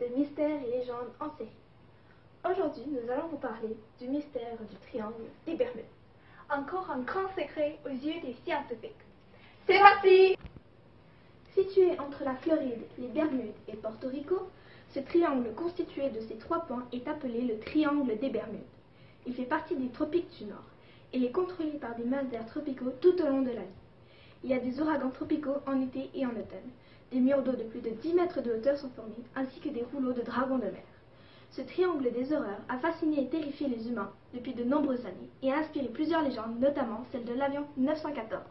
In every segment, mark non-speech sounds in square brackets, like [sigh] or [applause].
de mystères et légendes en série. Aujourd'hui, nous allons vous parler du mystère du triangle des Bermudes. Encore un grand secret aux yeux des scientifiques. C'est parti Situé entre la Floride, les Bermudes et Porto Rico, ce triangle constitué de ces trois points est appelé le triangle des Bermudes. Il fait partie des tropiques du Nord et est contrôlé par des masses d'air tropicaux tout au long de l'année. Il y a des ouragans tropicaux en été et en automne. Des murs d'eau de plus de 10 mètres de hauteur sont formés, ainsi que des rouleaux de dragons de mer. Ce triangle des horreurs a fasciné et terrifié les humains depuis de nombreuses années et a inspiré plusieurs légendes, notamment celle de l'avion 914.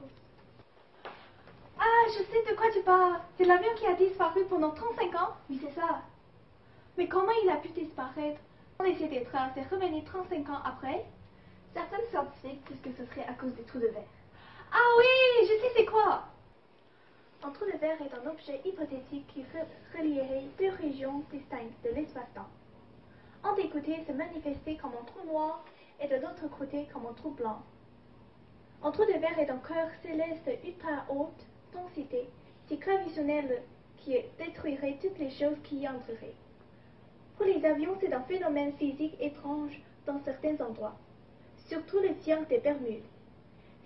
Ah, je sais de quoi tu parles. C'est l'avion qui a disparu pendant 35 ans Oui, c'est ça. Mais comment il a pu disparaître? On essaie des trains, c'est revenu 35 ans après Certains scientifiques disent que ce serait à cause des trous de verre. Ah oui, je sais c'est quoi Un trou de verre est un objet hypothétique qui relierait deux régions distinctes de l'espace-temps. Un des côtés se manifestait comme un trou noir et de l'autre côté comme un trou blanc. Un trou de verre est un cœur céleste ultra haute densité, si gravitationnel qui détruirait toutes les choses qui y entreraient. Pour les avions, c'est un phénomène physique étrange dans certains endroits, surtout le triangle des Bermudes.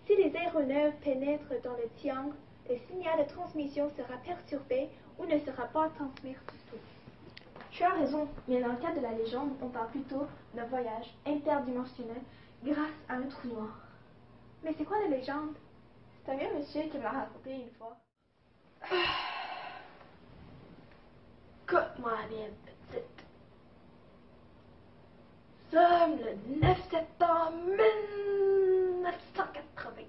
Si les aéronefs pénètrent dans le triangle, le signal de transmission sera perturbé ou ne sera pas transmis du tout. Tu as raison, mais dans le cas de la légende, on parle plutôt d'un voyage interdimensionnel grâce à un trou noir. Mais c'est quoi la légende? C'est un vieux monsieur qui m'a raconté une fois. [sighs] Écoute-moi bien, petite. Sommes le 9 septembre 1992.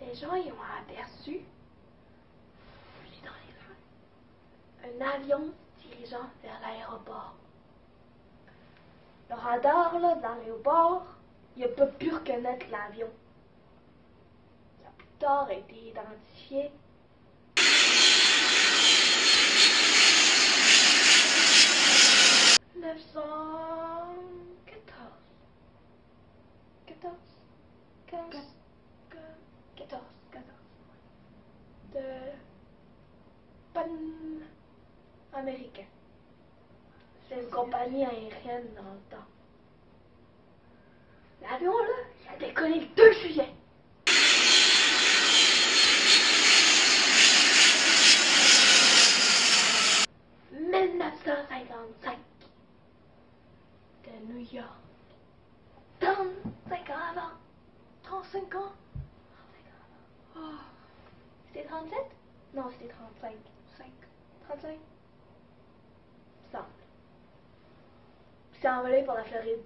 Les gens y ont aperçu, dans les un avion dirigeant vers l'aéroport. Le radar là, de l'aéroport, il a pas pu reconnaître l'avion. Il a plus tard été identifié. « américain. C'est une compagnie aérienne dans le temps. L'avion, là, il a décollé le 2 juillet. « 1955 de New York. 35 ans avant. 35 ans. 35 ans avant. Oh. C'était 37? Non, c'était 35. 5. 35? Semble. Puis s'est envolé pour la Floride.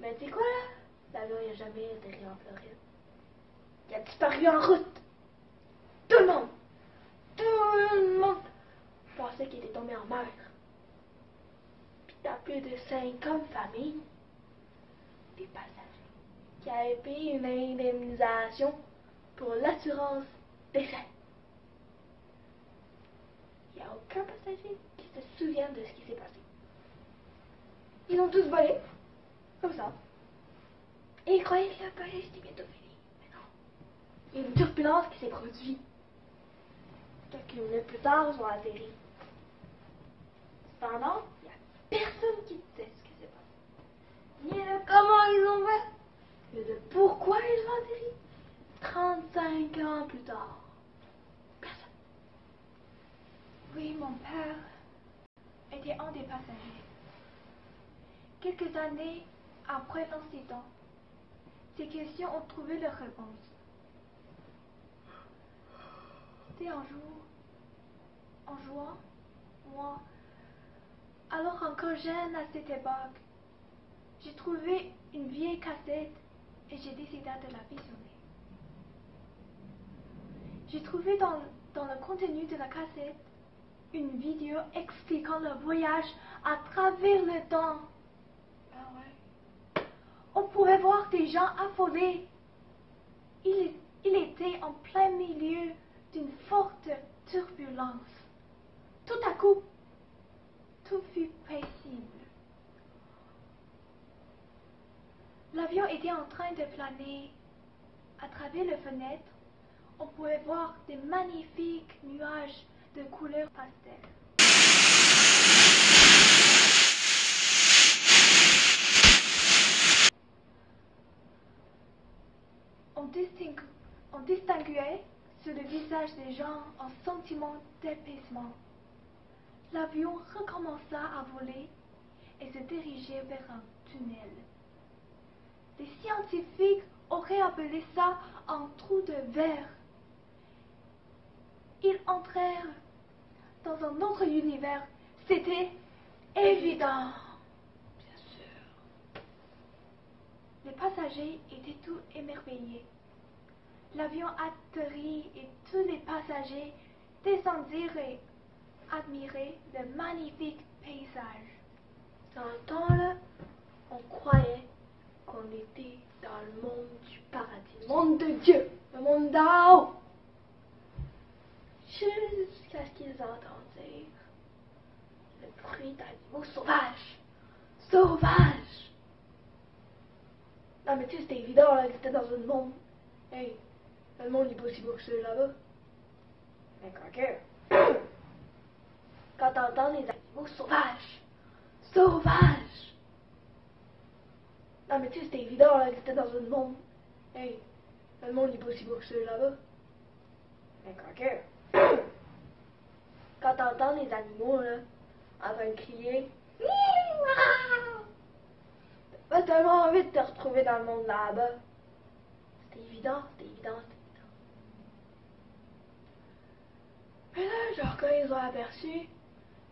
Mais tu sais quoi là? L'avion n'a jamais atterri en Floride. Il a disparu en route? Tout le monde. Tout le monde pensait qu'il était tombé en mer. Puis t'as plus de 50 familles, des passagers, qui avaient payé une indemnisation pour l'assurance décès. Aucun passager qui se souvient de ce qui s'est passé. Ils ont tous volé, comme ça. Et ils croyaient que le voyage était bientôt fini. Mais non. Il y a une turbulence qui s'est produite. Quelques minutes plus tard, ils ont atterri. Cependant, il n'y a personne qui sait ce qui s'est passé. Ni de comment ils ont fait, ni de pourquoi ils ont atterri. 35 ans plus tard. Oui, mon père était un des passagers. Quelques années après l'incident, ces questions ont trouvé leur réponse. C'était un jour, en juin, moi, alors encore jeune à cette époque, j'ai trouvé une vieille cassette et j'ai décidé de la visionner. J'ai trouvé dans, dans le contenu de la cassette une vidéo expliquant le voyage à travers le temps. Ah ouais? On pouvait voir des gens affolés. Il, il était en plein milieu d'une forte turbulence. Tout à coup, tout fut paisible. L'avion était en train de planer à travers les fenêtres on pouvait voir des magnifiques nuages de couleur pastel. On, distinguait sur le visage des gens un sentiment d'apaisement. L'avion recommença à voler et se dirigeait vers un tunnel. Les scientifiques auraient appelé ça un trou de verre. Ils entrèrent dans un autre univers. C'était évident. Bien sûr. Les passagers étaient tout émerveillés. L'avion atterrit et tous les passagers descendirent et admiraient le magnifique paysage. Dans le temps, là, on croyait qu'on était dans le monde du paradis, le monde de Dieu, le monde d'en haut. Jusqu'à ce qu'ils entendirent le bruit d'animaux sauvages. Sauvages! Non, mais tu sais, c'était évident là, que c'était dans un monde. Hey, le monde n'est pas aussi beau que celui là-bas. Mais quand que? Quand t'entends les animaux sauvages. Sauvages! Non, mais tu sais, c'était évident là, que c'était dans un monde. Hey, le monde n'est pas aussi beau que celui là-bas. Mais quand que? Quand t'entends les animaux là, en train de crier. T'as tellement envie de te retrouver dans le monde là-bas. C'était évident, c'était évident, c'était évident. Mais là, genre, quand ils ont aperçu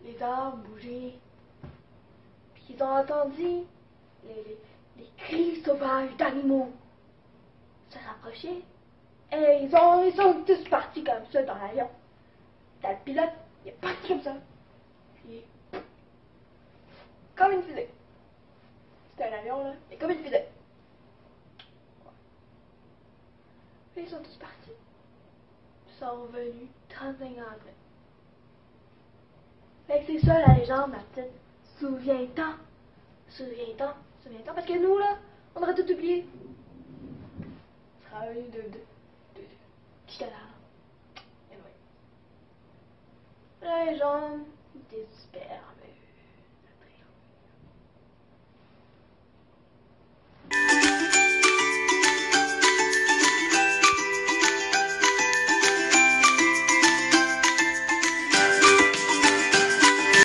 les arbres bouger, puis ils ont entendu les, les, les cris sauvages d'animaux se rapprocher, et ils, ont, ils sont tous partis comme ça dans l'avion. T'as le pilote, il est parti comme ça. Puis, comme une fusée. C'était un avion, là, mais comme une fusée. Et ils sont tous partis. Ils sont revenus 35 ans après. Fait que c'est ça la légende, ma. Souviens-t'en. Souviens-t'en. Souviens-t'en. Parce que nous, là, on aurait tout oublié. On sera revenu de. de. Était là, là. Et oui. La